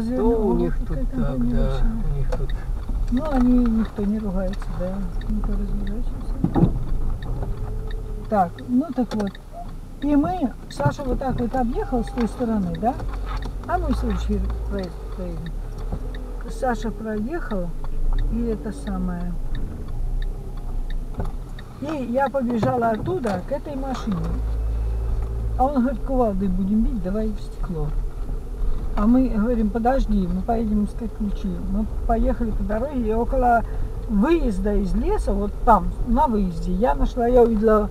Что у них тут так, да, у них тут Ну, они, никто не ругается, да. Никто разворачивается. Так, ну так вот. И мы, Саша вот так вот объехал с той стороны, да? А мы в следующий проезд поедем. Саша проехал, и это самое. И я побежала оттуда к этой машине. А он говорит, кувалдой будем бить, давай в стекло. А мы говорим, подожди, мы поедем искать ключи. Мы поехали по дороге, и около выезда из леса, вот там, на выезде, я нашла, я увидела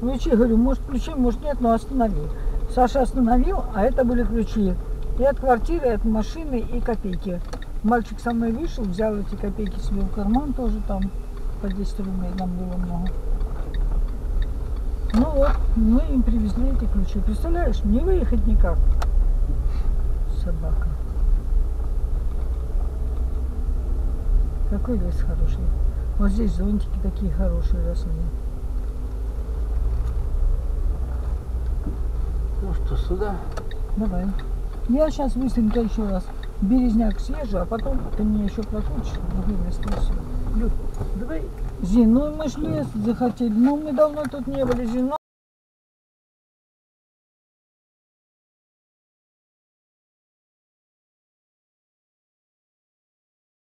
ключи, говорю, может ключи, может нет, но остановил. Саша остановил, а это были ключи и от квартиры, и от машины, и копейки. Мальчик со мной вышел, взял эти копейки себе в карман, тоже там по 10 рублей, нам было много. Ну вот, мы им привезли эти ключи. Представляешь, не выехать никак. Какой лес хороший. Вот здесь зонтики такие хорошие росли. Ну что, сюда? Давай. Я сейчас быстренько еще раз березняк съезжу, а потом ты меня еще прокрутишь в другое место и всё. Люд, давай. Зин, ну мы ж лес захотели. Ну мы давно тут не были, Зин. ну